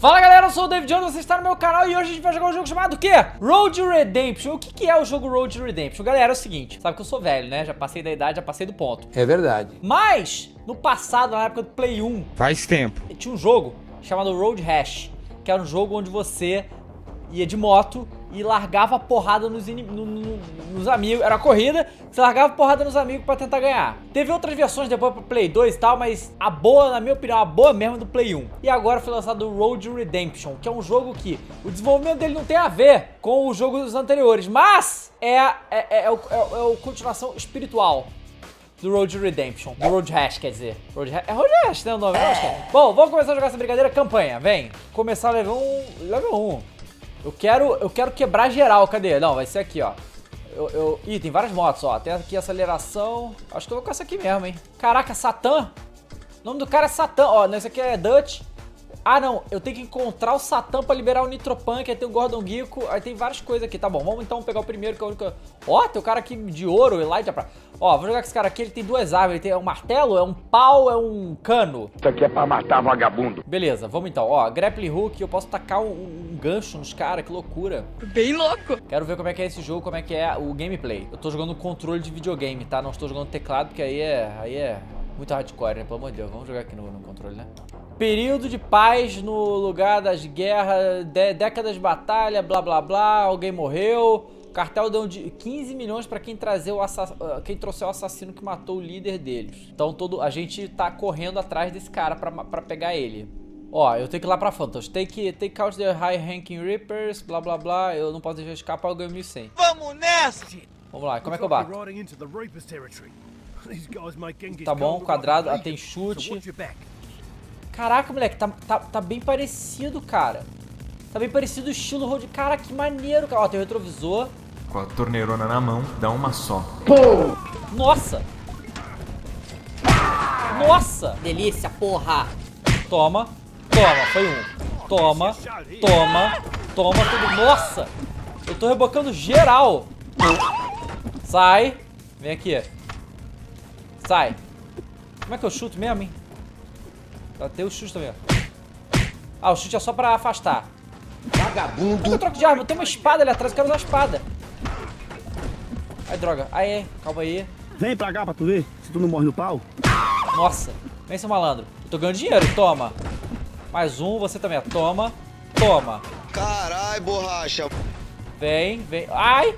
Fala galera, eu sou o David Jones, você está no meu canal e hoje a gente vai jogar um jogo chamado o quê? Road Redemption. O que, que é o jogo Road Redemption? Galera, é o seguinte, sabe que eu sou velho, né? Já passei da idade, já passei do ponto. É verdade. Mas, no passado, na época do Play 1, Faz tempo. tinha um jogo chamado Road Rash, que era um jogo onde você ia de moto e largava porrada nos, no- no- nos amigos. Era corrida, você largava porrada nos amigos pra tentar ganhar. Teve outras versões depois pro Play 2 e tal, mas a boa, na minha opinião, a boa mesmo é do Play 1. E agora foi lançado o Road Redemption, que é um jogo que o desenvolvimento dele não tem a ver com os jogos anteriores, mas é, é, é, é, o, é, é a continuação espiritual do Road Redemption. Do Road Rash, quer dizer. Road é Road Rash, né? O nome? É. Bom, vamos começar a jogar essa brincadeira. Campanha, vem. Começar level 1. Level 1. Eu quero, eu quero quebrar geral. Cadê? Não, vai ser aqui, ó. Eu, eu... Ih, tem várias motos, ó. Tem aqui aceleração. Acho que eu vou com essa aqui mesmo, hein. Caraca, Satã. O nome do cara é Satã. Ó, nesse aqui é Dutch. Ah, não. Eu tenho que encontrar o Satã pra liberar o Nitropunk. Aí tem o Gordon Geeko. Aí tem várias coisas aqui. Tá bom, vamos então pegar o primeiro, que é o único... Ó, tem o cara aqui de ouro, Elijah pra... Ó, vou jogar com esse cara aqui. Ele tem duas árvores. Ele tem um martelo, é um pau, é um cano. Isso aqui é pra matar vagabundo. Beleza, vamos então. Ó, grappling hook. Eu posso tacar um, um gancho nos caras. Que loucura. Bem louco. Quero ver como é que é esse jogo, como é que é o gameplay. Eu tô jogando controle de videogame, tá? Não estou jogando teclado, porque aí é, aí é muito hardcore, né? Pelo amor de Deus, vamos jogar aqui no, no controle, né? Período de paz no lugar das guerras, de- décadas de batalha, blá blá blá, alguém morreu. Cartel deu de 15 milhões pra quem trazer o ah, quem trouxer o assassino que matou o líder deles. Então todo a gente tá correndo atrás desse cara pra pegar ele. Ó, eu tenho que ir lá pra Phantoms. Take, take out the high ranking Reapers, blá blá blá. Eu não posso deixar escapar, eu ganho 1100. Vamos nessa! Vamos lá, como é que eu bato? Tá bom, quadrado, ah, tem chute. Caraca, moleque, tá, tá, tá bem parecido, cara. Tá bem parecido o estilo road. Cara, que maneiro, cara. Ó, tem o retrovisor. Com a torneirona na mão, dá uma só. Nossa! Nossa! Delícia, porra! Toma, toma, foi um. Toma, toma, toma tudo. Nossa! Eu tô rebocando geral. Sai. Vem aqui. Sai. Como é que eu chuto mesmo, hein? Tá, Tem o chute também, ó. Ah, o chute é só pra afastar. Vagabundo. Como eu troco de arma? Eu tenho uma espada ali atrás, eu quero usar a espada. Ai, droga. Aí, calma aí. Vem pra cá pra tu ver se tu não morre no pau. Nossa, vem seu malandro. Eu tô ganhando dinheiro, toma. Mais um, você também. Toma, toma. Carai, borracha. Vem, vem. Ai!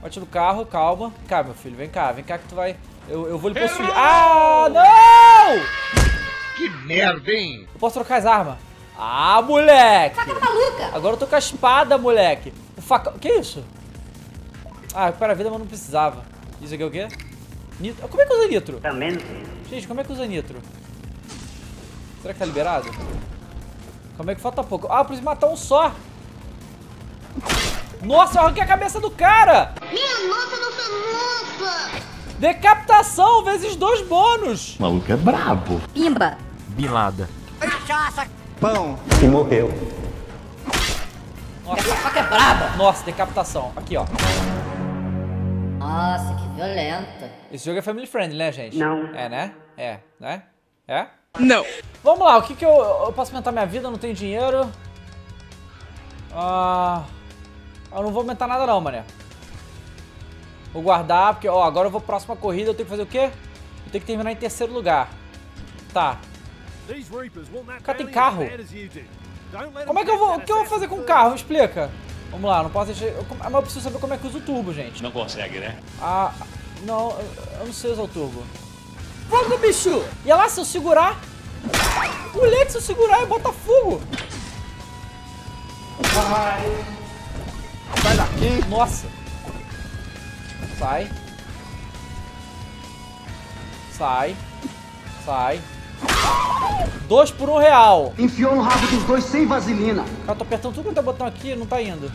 Bate no carro, calma. Vem cá, meu filho, vem cá, vem cá que tu vai. Eu, eu vou lhe possuir. Ah, não! Que merda, hein? Eu posso trocar as armas. Ah, moleque! Agora eu tô com a espada, moleque. O facão. Que isso? Ah, para a vida, mas não precisava. Isso aqui é o quê? Nitro. Como é que usa nitro? Também não sei. Gente, como é que usa nitro? Será que tá liberado? Como é que falta pouco? Ah, eu preciso matar um só. Nossa, eu arranquei a cabeça do cara! Minha nossa, nossa, nossa! Decapitação vezes dois bônus. Pimba! Bilada. E morreu. Nossa, Só que é braba! nossa, decapitação. Aqui, ó. Nossa, que violenta. Esse jogo é family friendly, né, gente? Não. É, né? É, né? É? Não. Vamos lá, o que que eu... Eu posso aumentar minha vida, eu não tenho dinheiro. Ah... Eu não vou aumentar nada não, mané. Vou guardar, porque, ó, agora eu vou pra próxima corrida, eu tenho que fazer o quê? Eu tenho que terminar em terceiro lugar. Tá. Cara, tem carro. Como é que eu vou... O que eu vou fazer com o carro? Me explica. Vamos lá, não posso deixar... eu- Mas eu preciso saber como é que usa o turbo, gente. Não consegue, né? Ah... Não, eu- não sei usar o turbo. Fogo, bicho! E olha lá, se eu segurar... Moleque, se eu segurar, eu boto fogo! Sai daqui. Nossa! Sai. Sai. Sai. Dois por um real. Enfiou no rabo dos dois sem vaselina. Cara, tô apertando tudo quanto é botão aqui e não tá indo.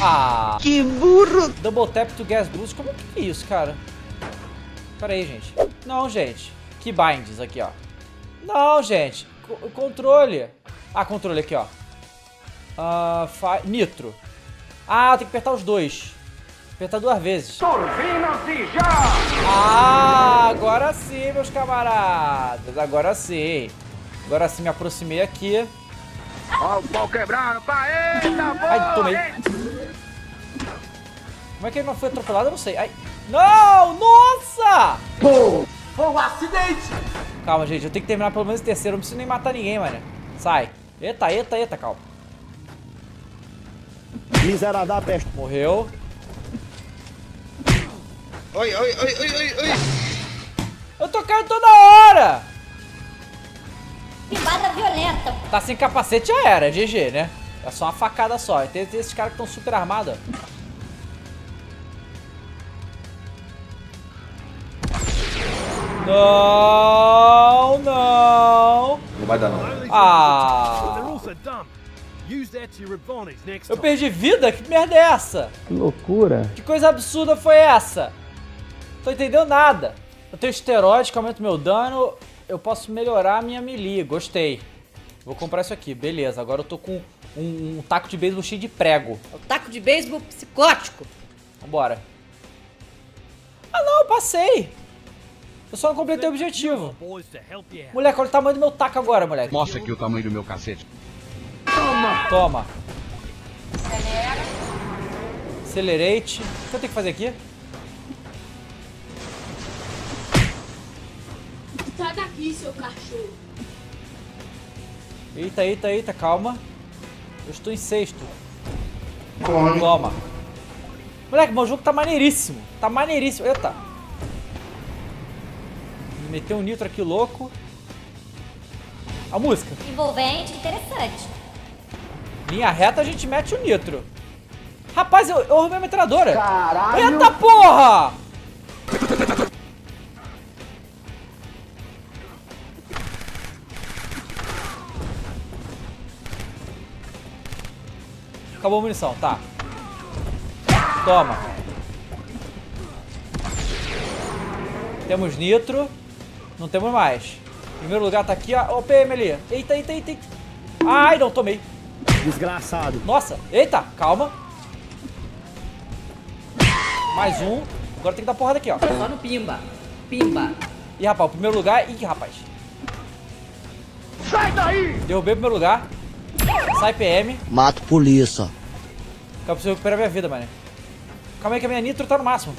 Ah! Que burro! Double tap to gas boost. Como é que é isso, cara? Pera aí, gente. Não, gente. Que binds aqui, ó. Não, gente. Co- controle. Ah, controle aqui, ó. Fa- nitro. Ah, tem que apertar os dois. Apertar duas vezes. Turbinas já! Ah, agora sim, meus camaradas. Agora sim. Agora sim me aproximei aqui. Ó, o pau quebrando. Eita, Ai, tomei. Como é que ele não foi atropelado? Eu não sei. Ai. Não! Nossa! Foi um acidente! Calma, gente. Eu tenho que terminar pelo menos o terceiro. Eu não preciso nem matar ninguém, mano. Sai. Eita, eita, eita, calma. Miserável da peste. Morreu. Oi, oi, oi, oi, oi, oi. Eu tô caindo toda hora! Pimbada violenta. Tá sem capacete já era, GG, né? É só uma facada só. E Tem, tem esses caras que estão super armados. Não, não. Não vai dar não. Ah. Eu perdi vida? Que merda é essa? Que loucura. Que coisa absurda foi essa? Tô entendendo nada. Eu tenho esteroide que aumenta o meu dano. Eu posso melhorar a minha melee. Gostei. Vou comprar isso aqui. Beleza. Agora eu tô com um, um taco de beisebol cheio de prego. O taco de beisebol psicótico. Vambora. Ah não, eu passei. Eu só não completei o objetivo. Moleque, olha o tamanho do meu taco agora, moleque. Mostra aqui o tamanho do meu cacete. Toma. Acelerate. O que eu tenho que fazer aqui? Sai daqui, seu cachorro. Eita, eita, eita, calma. Eu estou em sexto. Toma. Moleque, meu jogo tá maneiríssimo. Tá maneiríssimo. Eita. Me meteu um nitro aqui louco. A música. Envolvente, interessante. Linha reta a gente mete o nitro. Rapaz, eu, eu roubei a metralhadora. Caralho. Eita porra! Acabou a munição, tá. Toma. Temos nitro. Não temos mais. Primeiro lugar tá aqui, ó. Ô, PM ali. Eita, eita, eita, eita. Ai, não, tomei. Desgraçado. Nossa, eita, calma. Mais um. Agora tem que dar porrada aqui, ó. Só no pimba. Pimba. Ih, rapaz, o primeiro lugar. Ih, rapaz. Sai daí! Derrubei o primeiro lugar. Sai PM. Mato polícia. Eu preciso recuperar minha vida, mano. Calma aí que a minha nitro tá no máximo.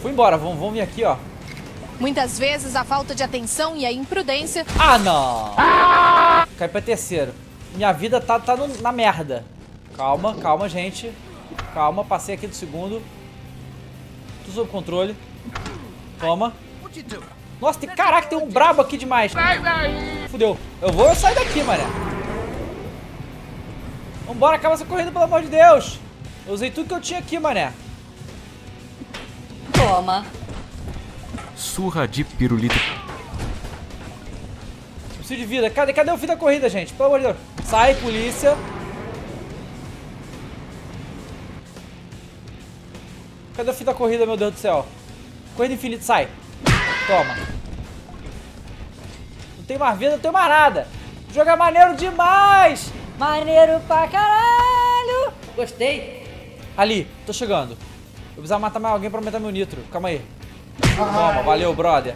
Fui embora, vamos, vamos vir aqui, ó. Muitas vezes a falta de atenção e a imprudência Ah, não! Cai pra terceiro. Minha vida tá, tá no- na merda. Calma, calma, gente. Calma, passei aqui do segundo. Tudo sob controle. Toma. Nossa, tem, caraca, tem um brabo aqui demais. Fudeu. Eu vou sair daqui, mané. Vambora, acaba essa corrida, pelo amor de Deus. Eu usei tudo que eu tinha aqui, mané. Toma. Surra de pirulito. Preciso de vida. Cadê, cadê o fim da corrida, gente? Pelo amor de Deus. Sai, polícia. Cadê o fim da corrida, meu Deus do céu? Corrida infinita, sai. Toma. Não tem mais vida, não tem mais nada. Jogo é maneiro demais. Maneiro pra caralho. Gostei. Ali, tô chegando. Eu precisava matar mais alguém pra aumentar meu nitro. Calma aí. Toma, valeu, brother.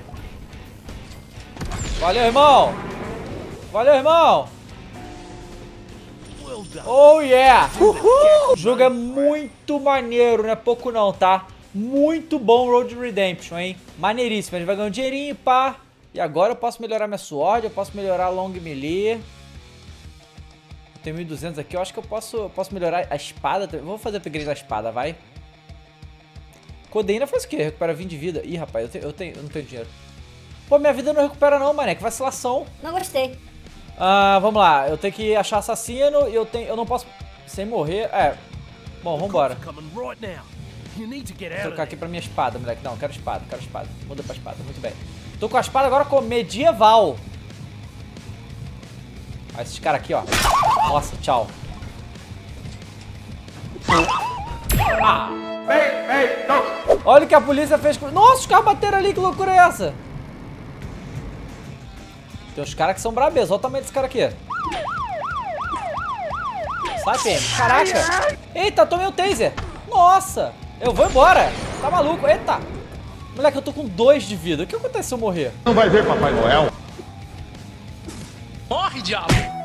Valeu, irmão. Valeu, irmão. Oh yeah! O jogo é muito maneiro, não é pouco não, tá? Muito bom Road Redemption, hein? Maneiríssimo, a gente vai ganhar um dinheirinho, pá. E agora eu posso melhorar minha sword, eu posso melhorar a long melee. Eu tenho 1200 aqui, eu acho que eu posso, eu posso melhorar a espada. também. Vou fazer upgrade da espada, vai. Codeína faz o quê? Recupera 20 de vida. Ih, rapaz, eu, tenho, eu, tenho, eu não tenho dinheiro. Pô, minha vida não recupera não, mané, que vacilação. Não gostei. Ah, vamos lá. Eu tenho que achar assassino e eu tenho, eu não posso sem morrer. É. Bom, vambora. Vou trocar aqui pra minha espada, moleque. Não, quero espada, quero espada. Muda pra espada, muito bem. Tô com a espada agora com medieval. Olha esses caras aqui, ó. Nossa, tchau. Ah. Olha o que a polícia fez com... Nossa, os caras bateram ali, que loucura é essa? Tem uns caras que são brabezos. Olha o tamanho desse cara aqui. Sai, PM. Caraca. Eita, tomei o taser. Nossa. Eu vou embora. Tá maluco. Eita. Moleque, eu tô com dois de vida. O que acontece se eu morrer? Não vai ver Papai Noel? Morre, diabo!